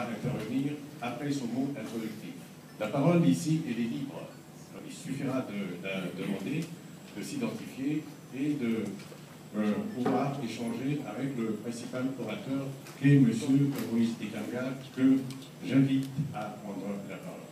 intervenir après son mot introductif. La parole ici, est libre. Il suffira de, demander de s'identifier et de euh, pouvoir échanger avec le principal orateur qui est M. Moïse Tekanga, que j'invite à prendre la parole.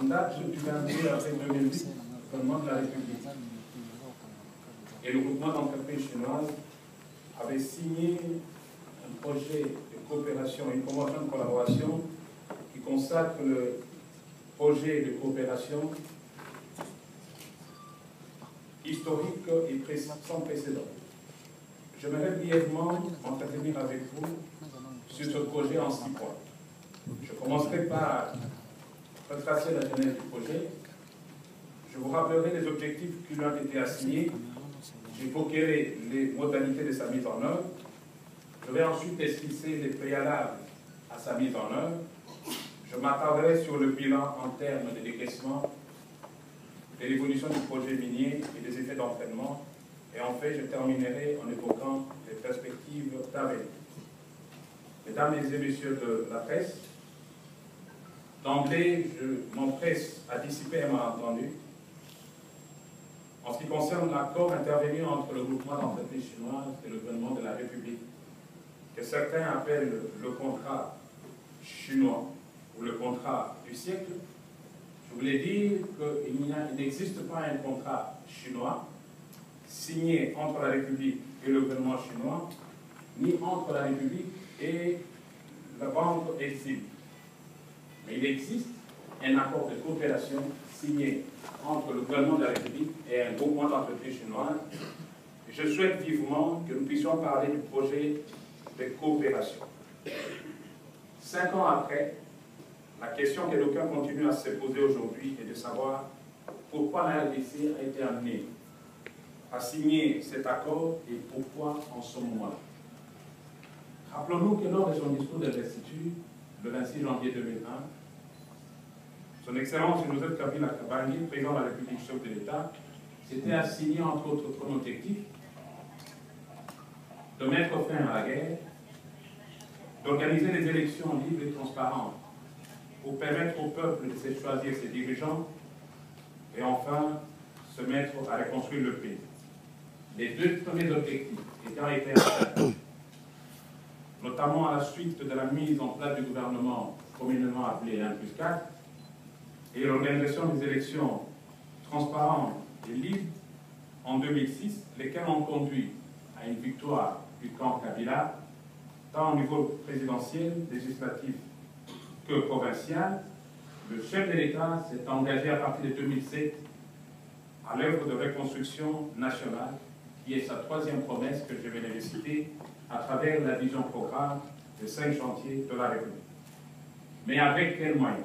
date du 22 avril 2008, le gouvernement de la République et le groupement d'entreprises chinoises avaient signé un projet de coopération, une convention de collaboration qui consacre le projet de coopération historique et sans précédent. J'aimerais brièvement entretenir avec vous sur ce projet en six points. Je commencerai par retracer la genèse du projet. Je vous rappellerai les objectifs qui lui ont été assignés. J'évoquerai les modalités de sa mise en œuvre. Je vais ensuite esquisser les préalables à sa mise en œuvre. Je m'attarderai sur le bilan en termes de décaissement de l'évolution du projet minier et des effets d'entraînement. Et en fait, je terminerai en évoquant les perspectives d'avenir. Mesdames et messieurs de la presse, d'emblée, je m'empresse à dissiper un malentendu en ce qui concerne l'accord intervenu entre le groupement d'entreprises chinoises et le gouvernement de la République, que certains appellent le contrat chinois ou le contrat du siècle, je voulais dire qu'il n'existe pas un contrat chinois signé entre la République et le gouvernement chinois, ni entre la République et la Banque Exil. Il existe un accord de coopération signé entre le gouvernement de la République et un groupement d'entreprises chinoises. Je souhaite vivement que nous puissions parler du projet de coopération. Cinq ans après, la question que d'aucuns continuent à se poser aujourd'hui est de savoir pourquoi la RDC a été amenée à signer cet accord et pourquoi en ce moment-là. Rappelons-nous que lors de son discours d'investiture, le 26 janvier 2001, son Excellence Joseph Kabila Kabangi, président de la République chef de l'État, s'était assigné entre autres comme objectif de mettre fin à la guerre, d'organiser des élections libres et transparentes pour permettre au peuple de se choisir ses dirigeants et enfin se mettre à reconstruire le pays. Les deux premiers objectifs étant été atteints, notamment à la suite de la mise en place du gouvernement communément appelé 1 plus 4 et l'organisation des élections transparentes et libres en 2006, lesquelles ont conduit à une victoire du camp Kabila, tant au niveau présidentiel, législatif provincial, le chef de l'État s'est engagé à partir de 2007 à l'œuvre de reconstruction nationale, qui est sa troisième promesse que je vais les citer, à travers la vision programme des cinq chantiers de la République. Mais avec quels moyens?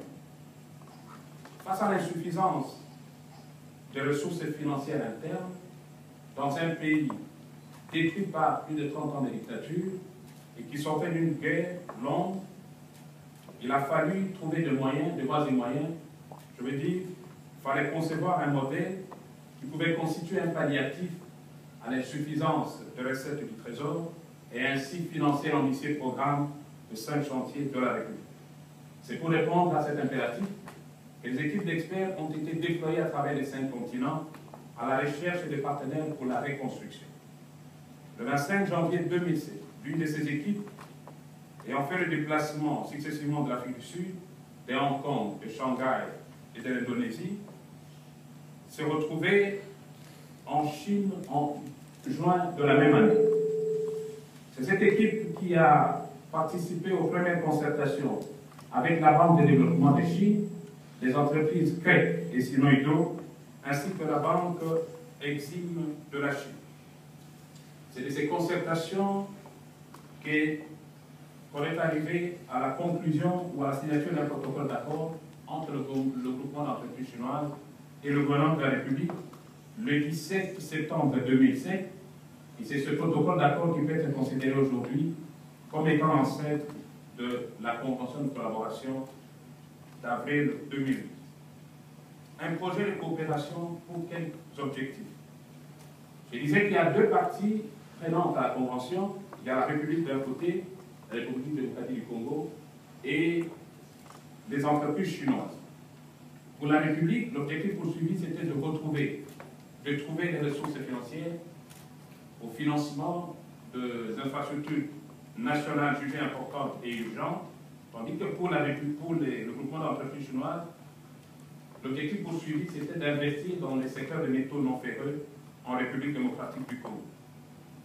Face à l'insuffisance des ressources financières internes, dans un pays détruit par plus de 30 ans de dictature et qui sortait d'une guerre longue il a fallu trouver des moyens, des voies et moyens. Je veux dire, il fallait concevoir un modèle qui pouvait constituer un palliatif à l'insuffisance de recettes du Trésor et ainsi financer l'ambitieux programme de cinq chantiers de la République. C'est pour répondre à cet impératif les équipes d'experts ont été déployées à travers les cinq continents à la recherche des partenaires pour la reconstruction. Le 25 janvier 2007, l'une de ces équipes ayant fait le déplacement successivement de l'Afrique du Sud, de Hong Kong, de Shanghai et de l'Indonésie, se retrouvaient en Chine en juin de la même année. C'est cette équipe qui a participé aux premières concertations avec la Banque de développement de Chine, les entreprises CREC et Sinoido, ainsi que la Banque Exim de la Chine. C'est de ces concertations qu'on est arrivé à la conclusion ou à la signature d'un protocole d'accord entre le, le groupement d'entreprises chinoises et le gouvernement de la République le 17 septembre 2007. Et c'est ce protocole d'accord qui peut être considéré aujourd'hui comme étant l'ancêtre de la Convention de collaboration d'avril 2008. Un projet de coopération pour quels objectifs Je disais qu'il y a deux parties prenantes à la Convention. Il y a la République d'un côté, la République démocratique du Congo, et les entreprises chinoises. Pour la République, l'objectif poursuivi, c'était de retrouver, de trouver des ressources financières au financement des infrastructures nationales jugées importantes et urgentes, tandis que pour, la, pour le groupement d'entreprises chinoises, l'objectif poursuivi, c'était d'investir dans les secteurs de métaux non ferreux en République démocratique du Congo.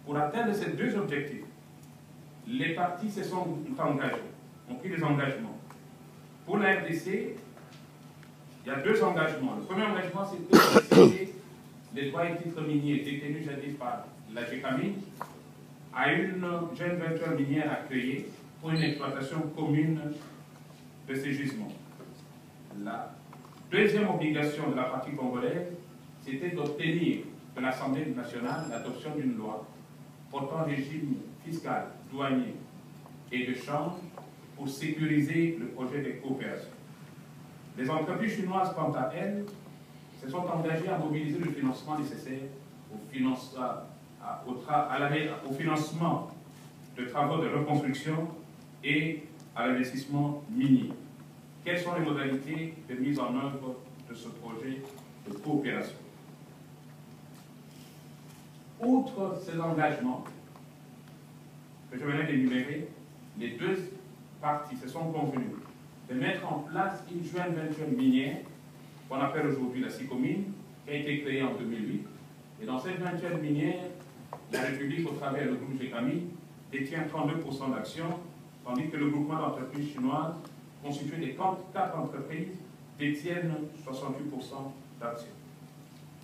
Pour atteindre ces deux objectifs, les partis se sont engagés, ont pris des engagements. Pour la RDC, il y a deux engagements. Le premier engagement, c'était de les droits et titres miniers détenus jadis par la GECAMI à une jeune venture minière créer pour une exploitation commune de ces gisements. La deuxième obligation de la partie congolaise, c'était d'obtenir de l'Assemblée nationale l'adoption d'une loi portant régime fiscal, douanier et de change pour sécuriser le projet de coopération. Les entreprises chinoises, quant à elles, se sont engagées à mobiliser le financement nécessaire au, au financement de travaux de reconstruction et à l'investissement minier. Quelles sont les modalités de mise en œuvre de ce projet de coopération? Outre ces engagements que je venais d'énumérer, les deux parties se sont convenues de mettre en place une joint venture minière qu'on appelle aujourd'hui la SICOMINE, qui a été créée en 2008. Et dans cette venture minière, la République, au travers du groupe GECAMI, détient 32% d'actions, tandis que le groupement d'entreprises chinoises, constitué des quatre entreprises, détiennent 68% d'actions.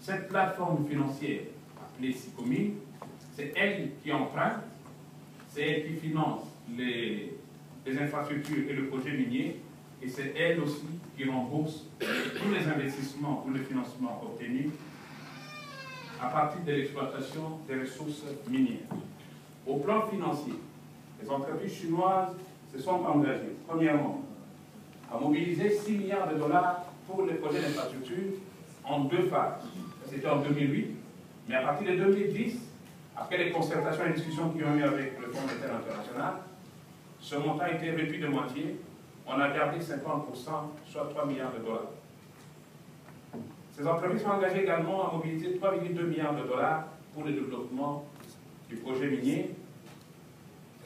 Cette plateforme financière, appelée SICOMINE, c'est elle qui emprunte, c'est elle qui finance les, les infrastructures et le projet minier, et c'est elle aussi qui rembourse tous les investissements ou le financement obtenus à partir de l'exploitation des ressources minières. Au plan financier, les entreprises chinoises se sont engagées, premièrement, à mobiliser 6 milliards de dollars pour les projets d'infrastructure en deux phases. C'était en 2008, mais à partir de 2010, après les concertations et discussions qui ont eu avec le Fonds monétaire international, ce montant a été réduit de moitié. On a gardé 50%, soit 3 milliards de dollars. Ces entreprises sont engagées également à mobiliser 3,2 milliards de dollars pour le développement du projet minier.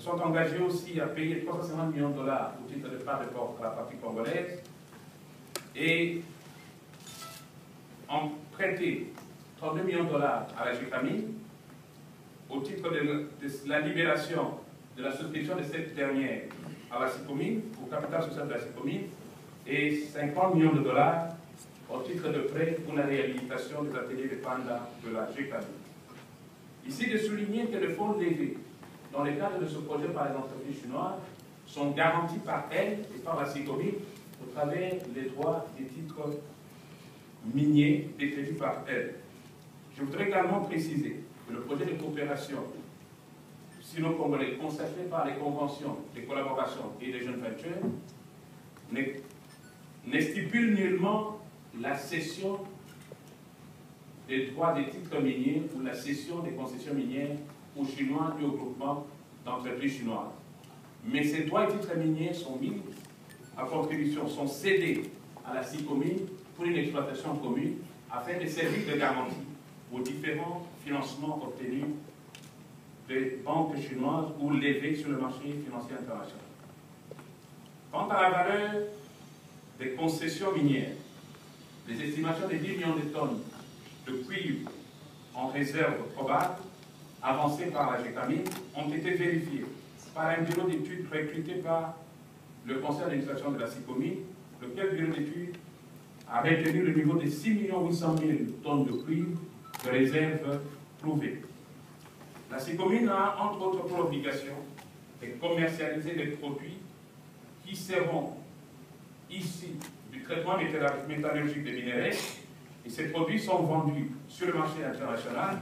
Sont engagées aussi à payer 350 millions de dollars au titre de part de porte à la partie congolaise et ont prêté 32 millions de dollars à la GFAMI au titre de la libération de la souscription de cette dernière à la CIPOMINE, au capital social de la CIPOMINE, et 50 millions de dollars au titre de prêt pour la réhabilitation des ateliers de panda de la GKB. Ici, de souligner que les fonds levés dans le cadre de ce projet par les entreprises chinoises sont garantis par elles et par la CIPOMINE au travers des droits des titres miniers détenus par elles. Je voudrais également préciser que le projet de coopération sino-congolais consacré par les conventions de collaboration et des jeunes ventures ne stipule nullement la cession des droits des titres miniers ou la cession des concessions minières aux Chinois et au groupement d'entreprises chinoises. Mais ces droits et titres miniers sont mis à contribution, sont cédés à la CICOMINE pour une exploitation commune afin de servir de garantie aux différents financements obtenus des banques chinoises ou levées sur le marché financier international. Quant à la valeur des concessions minières, les estimations des 10 millions de tonnes de cuivre en réserve probable avancées par la GECAMINE ont été vérifiées par un bureau d'études recruté par le conseil d'administration de la CICOMI, lequel bureau d'études a retenu le niveau de 6 800 000 tonnes de cuivre de réserve prouvées. La CICOMINE a entre autres pour obligation de commercialiser des produits qui seront ici du traitement métallurgique des minéraux et ces produits sont vendus sur le marché international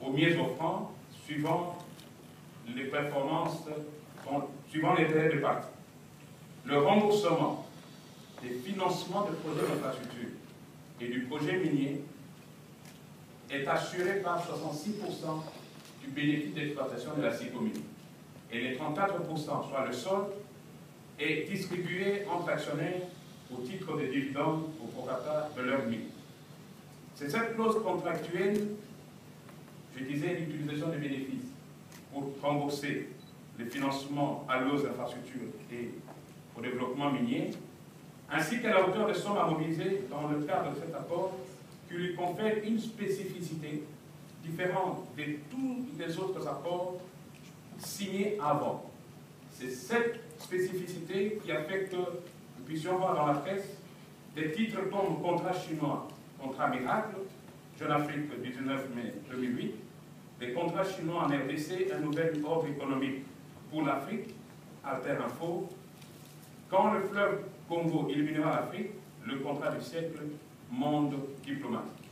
au mieux offrant suivant les performances, suivant les délais de partie. Le remboursement des financements de projets d'infrastructure et du projet minier est assuré par 66% du bénéfice d'exploitation de la commune. Et les 34%, soit le sol, est distribué entre actionnaires au titre des dividendes au propaganda de leur mine. C'est cette clause contractuelle, je disais, l'utilisation des bénéfices pour rembourser les financements à aux infrastructures et au développement minier, ainsi qu'à la hauteur des sommes à mobiliser dans le cadre de cet accord qui lui confère une spécificité différente de tous les autres accords signés avant. C'est cette spécificité qui a fait que nous puissions voir dans la presse des titres comme contrat chinois, contrat miracle, Jeune Afrique 19 mai 2008, des contrats chinois en RDC, un nouvel ordre économique pour l'Afrique, Alter Info, quand le fleuve Congo éliminera l'Afrique, le contrat du siècle, monde diplomatique.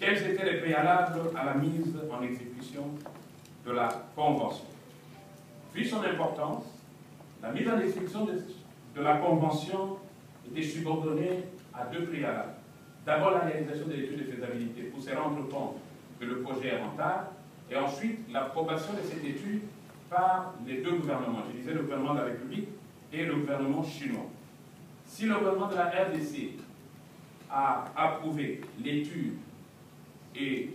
Quels étaient les préalables à la mise en exécution de la Convention Vu son importance, la mise en exécution de la Convention était subordonnée à deux préalables. D'abord, la réalisation de l'étude de faisabilité pour se rendre compte que le projet est rentable, et ensuite l'approbation de cette étude par les deux gouvernements. Je disais le gouvernement de la République et le gouvernement chinois. Si le gouvernement de la RDC a approuvé l'étude et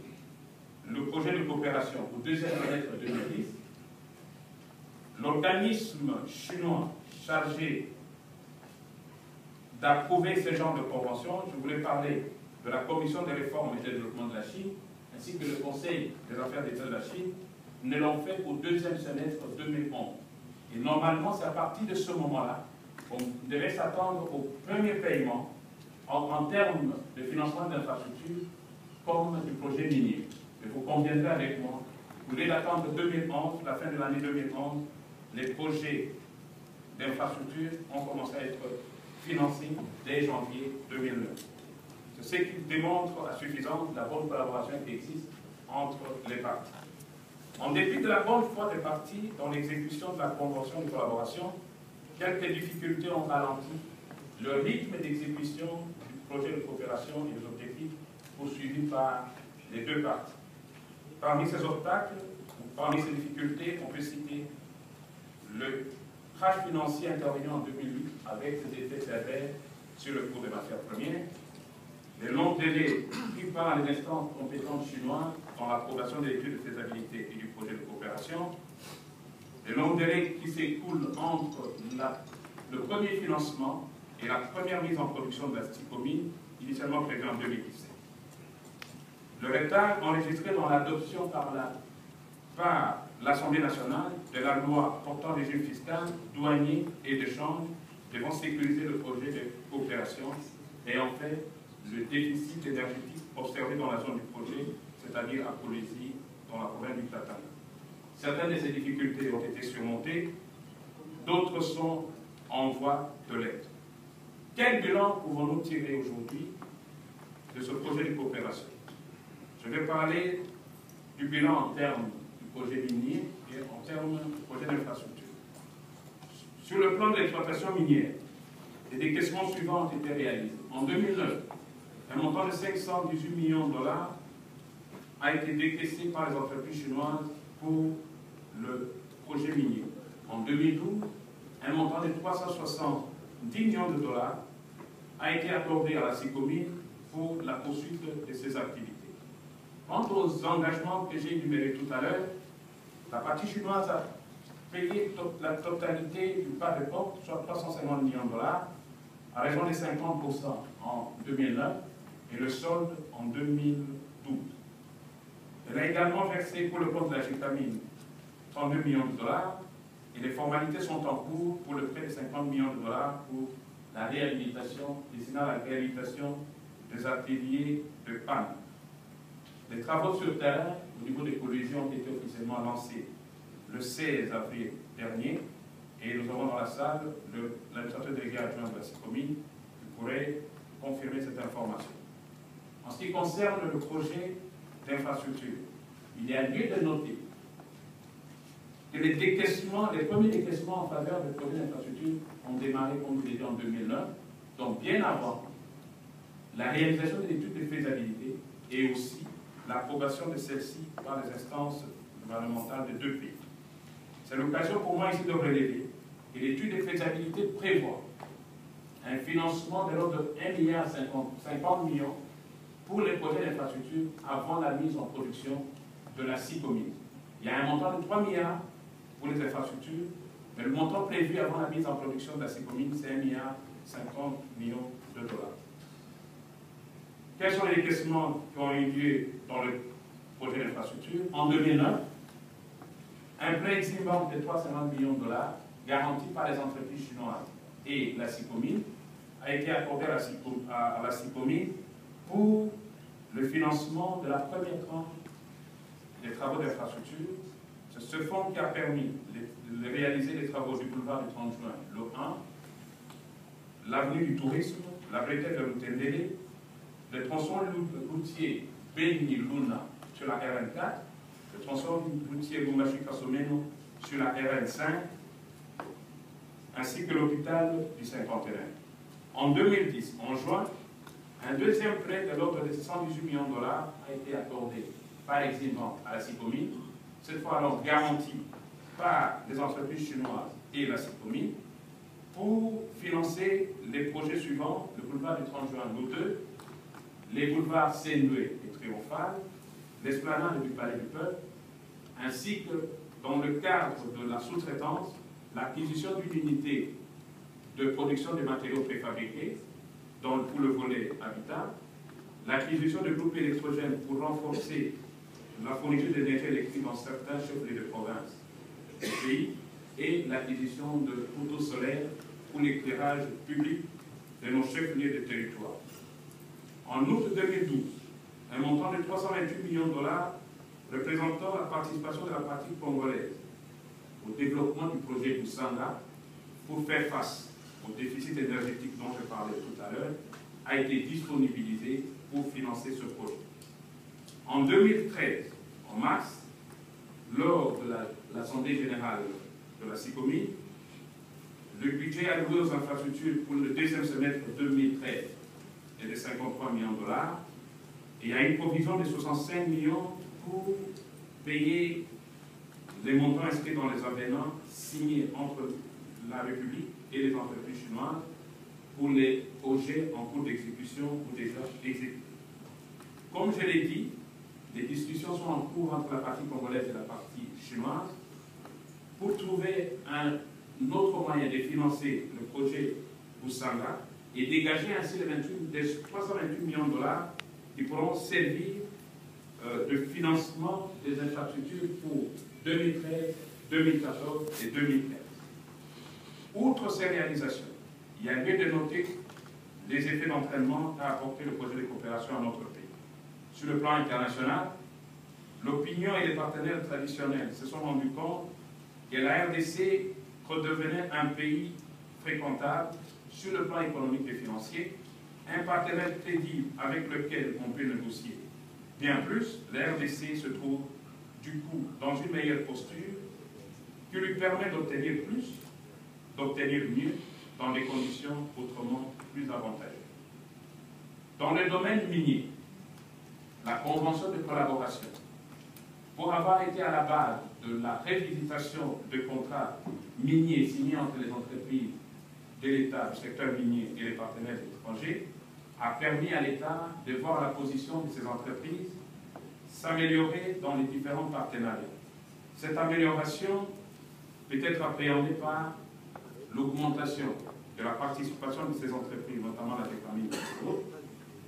le projet de coopération au deuxième semestre 2010, l'organisme chinois chargé d'approuver ce genre de convention, je voulais parler de la Commission des réformes et de développement de la Chine, ainsi que le Conseil des affaires d'État de la Chine, ne l'ont fait qu'au deuxième semestre 2011. Et normalement, c'est à partir de ce moment-là qu'on devait s'attendre au premier paiement en, termes de financement d'infrastructures comme du projet minier. Mais vous conviendrez avec moi, vous voulez d'attendre 2011, la fin de l'année 2011, les projets d'infrastructures ont commencé à être financés dès janvier 2009. C'est ce qui démontre à suffisance la bonne collaboration qui existe entre les parties. En dépit de la bonne foi des parties dans l'exécution de la convention de collaboration, quelques difficultés ont ralenti le rythme d'exécution du projet de coopération et des objectifs poursuivis par les deux parties. Parmi ces obstacles, parmi ces difficultés, on peut citer le crash financier intervenu en 2008 avec ses effets sévères sur le cours des matières premières, les longs délais pris par les instances compétentes chinoises dans l'approbation de l'étude de faisabilité et du projet de coopération, les longs délais qui s'écoulent entre le premier financement et la première mise en production de la STICOMI, initialement prévue en 2017. Le retard enregistré dans l'adoption par l'Assemblée nationale de la loi portant régime fiscal, douanier et d'échange devant sécuriser le projet de coopération et en fait le déficit énergétique observé dans la zone du projet, c'est-à-dire à Polésie, dans la province du Tatana. Certaines de ces difficultés ont été surmontées, d'autres sont en voie de l'être. Quel bilan pouvons-nous tirer aujourd'hui de ce projet de coopération? Je vais parler du bilan en termes projet minier et en termes du projet d'infrastructure. Sur le plan de l'exploitation minière, les décaissements suivants ont été réalisés. En 2009, un montant de 518 millions de dollars a été décaissé par les entreprises chinoises pour le projet minier. En 2012, un montant de 370 millions de dollars a été accordé à la SICOMI pour la poursuite de ses activités. Quant aux engagements que j'ai énumérés tout à l'heure, la partie chinoise a payer la totalité du pas de porte, soit 350 millions de dollars, à raison des 50% en 2009 et le solde en 2012. Elle a également versé pour le compte de la Gitamine 32 millions de dollars et les formalités sont en cours pour le prêt de 50 millions de dollars pour la réhabilitation, destinée à la réhabilitation des ateliers de panne. Les travaux sur terrain au niveau des collisions ont été officiellement lancés le 16 avril dernier et nous avons dans la salle l'administrateur délégué adjoint de la CICOMI qui pourrait confirmer cette information. En ce qui concerne le projet d'infrastructure, il y a lieu de noter que les décaissements, les premiers décaissements en faveur du projet d'infrastructure ont démarré, comme vous l'avez dit, en 2009, donc bien avant la réalisation de l'étude de faisabilité et aussi l'approbation de celle-ci par les instances gouvernementales de deux pays. C'est l'occasion pour moi ici de relever que l'étude de faisabilité prévoit un financement de l'ordre de 1,50 milliard 50 millions pour les projets d'infrastructure avant la mise en production de la CICOMI. Il y a un montant de 3 milliards pour les infrastructures, mais le montant prévu avant la mise en production de la CICOMI, c'est 1,50 milliard 50 millions de dollars. Quels sont les décaissements qui ont eu lieu dans le projet d'infrastructure En 2009, un prêt existant de 350 millions de dollars, garanti par les entreprises chinoises et la CICOMI, a été accordé à la, CICOMI pour le financement de la première tranche des travaux d'infrastructure. C'est ce fonds qui a permis de réaliser les travaux du boulevard du 30 juin, le 1, l'avenue du tourisme, la bretelle de l'Utendele, le tronçon routier Beni-Luna sur la RN4, le tronçon routier Lumachi-Kasomeno sur la RN5, ainsi que l'hôpital du Saint-Quentin. En 2010, en juin, un deuxième prêt de l'ordre de 118 millions de dollars a été accordé par exemple à la CICOMI, cette fois alors garanti par les entreprises chinoises et la CICOMI, pour financer les projets suivants, le boulevard du 30 juin 2, les boulevards Sénoué et Triomphal, l'esplanade du Palais du Peuple, ainsi que, dans le cadre de la sous-traitance, l'acquisition d'une unité de production de matériaux préfabriqués, pour le volet habitat, l'acquisition de groupes électrogènes pour renforcer la fourniture d'énergie électrique dans certains chefs de province du pays, et l'acquisition de poteaux solaires pour l'éclairage public de nos chefs-lieux de territoire. En août 2012, un montant de 328 millions de dollars représentant la participation de la partie congolaise au développement du projet du pour faire face au déficit énergétique dont je parlais tout à l'heure, a été disponibilisé pour financer ce projet. En 2013, en mars, lors de l'Assemblée générale de la CICOMI, le budget alloué aux infrastructures pour le deuxième semestre 2013 est de 53 millions de dollars. Et a une provision de 65 millions pour payer les montants inscrits dans les avenants signés entre la République et les entreprises chinoises pour les projets en cours d'exécution ou déjà exécutés. Comme je l'ai dit, les discussions sont en cours entre la partie congolaise et la partie chinoise pour trouver un autre moyen de financer le projet Boussanga et dégager ainsi les, 328 millions de dollars qui pourront servir euh, de financement des infrastructures pour 2013, 2014 et 2015. Outre ces réalisations, il y a lieu de noter les effets d'entraînement qu'a apporté le projet de coopération à notre pays. Sur le plan international, l'opinion et les partenaires traditionnels se sont rendus compte que la RDC redevenait un pays fréquentable sur le plan économique et financier, un partenaire crédible avec lequel on peut négocier. Bien plus, la RDC se trouve du coup dans une meilleure posture qui lui permet d'obtenir plus, d'obtenir mieux, dans des conditions autrement plus avantageuses. Dans le domaine minier, la convention de collaboration, pour avoir été à la base de la révisitation de contrats miniers signés entre les entreprises de l'État, du secteur minier et les partenaires étrangers, a permis à l'État de voir la position de ces entreprises s'améliorer dans les différents partenariats. Cette amélioration peut être appréhendé par l'augmentation de la participation de ces entreprises, notamment la familles,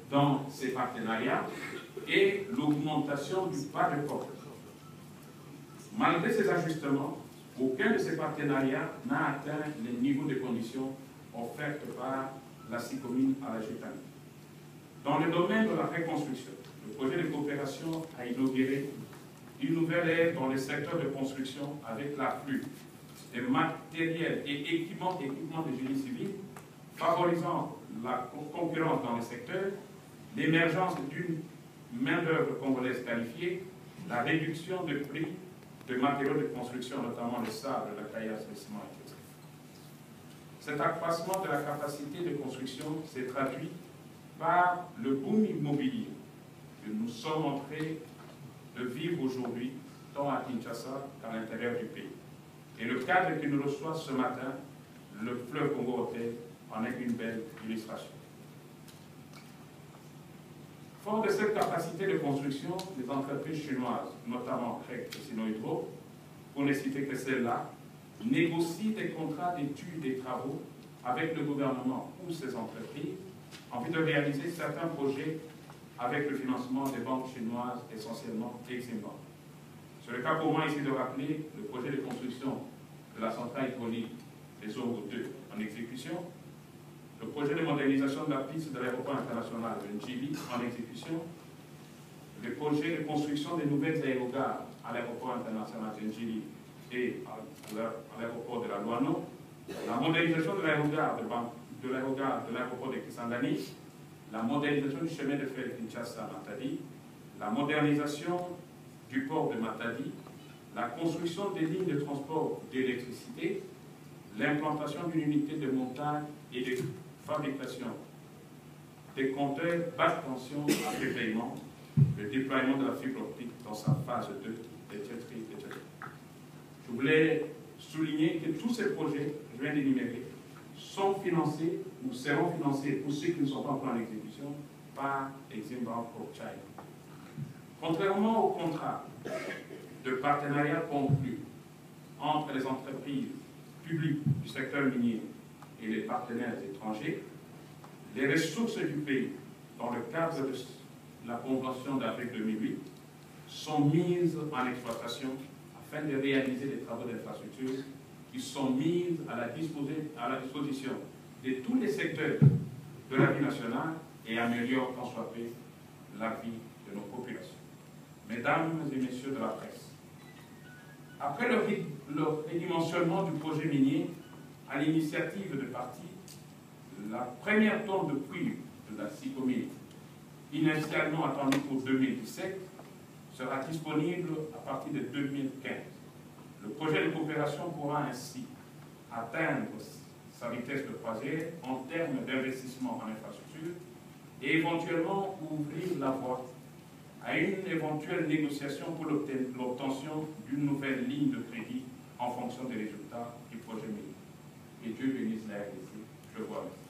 dans ces partenariats et l'augmentation du pas de porte. Malgré ces ajustements, aucun de ces partenariats n'a atteint les niveaux de conditions offertes par la CICOMINE à la GETAN. Dans le domaine de la reconstruction, le projet de coopération a inauguré une nouvelle ère dans le secteur de construction avec l'afflux de matériel et équipements, équipements de génie civil, favorisant la concurrence dans le secteur, l'émergence d'une main-d'œuvre congolaise qualifiée, la réduction de prix de matériaux de construction, notamment le sable, la caillasse, le ciment, etc. Cet accroissement de la capacité de construction s'est traduit par le boom immobilier que nous sommes en train de vivre aujourd'hui, tant à Kinshasa qu'à l'intérieur du pays. Et le cadre qui nous reçoit ce matin, le fleuve Congo en est une belle illustration. Fort de cette capacité de construction, les entreprises chinoises, notamment CREC et Sinohydro, pour ne citer que celles-là, négocient des contrats d'études et travaux avec le gouvernement ou ses entreprises en vue de réaliser certains projets avec le financement des banques chinoises, essentiellement Exim. C'est le cas pour moi ici de rappeler le projet de construction de la centrale hydraulique des Zongo 2 en exécution, le projet de modernisation de la piste de l'aéroport international de Njili en exécution, le projet de construction des nouvelles aérogares à l'aéroport international de Njili et à l'aéroport de la Loano, la modernisation de l'aérogare de l'aéroport de Kisangani, la modernisation du chemin de fer de Kinshasa-Matadi, la modernisation du port de Matadi, la construction des lignes de transport d'électricité, l'implantation d'une unité de montagne et de fabrication des compteurs basse tension à paiement, le déploiement de la fibre optique dans sa phase 2, etc. etc. Je voulais souligner que tous ces projets, je viens d'énumérer, sont financés ou seront financés pour ceux qui ne sont pas encore en exécution par Exim Bank of China. Contrairement au contrat de partenariat conclu entre les entreprises publiques du secteur minier et les partenaires étrangers, les ressources du pays, dans le cadre de la Convention d'avril 2008, sont mises en exploitation afin de réaliser des travaux d'infrastructure qui sont mises à la, disposition de tous les secteurs de la vie nationale et améliorent quand soit peu la vie de nos populations. Mesdames et messieurs de la presse, après le, le redimensionnement du projet minier à l'initiative de partis, la première tonne de cuivre de la CICOMI, initialement attendue pour 2017, sera disponible à partir de 2015. Le projet de coopération pourra ainsi atteindre sa vitesse de croisière en termes d'investissement en infrastructure et éventuellement ouvrir la voie à une éventuelle négociation pour l'obtention d'une nouvelle ligne de crédit en fonction des résultats du projet minier. Et Dieu bénisse la RDC. Je vous remercie.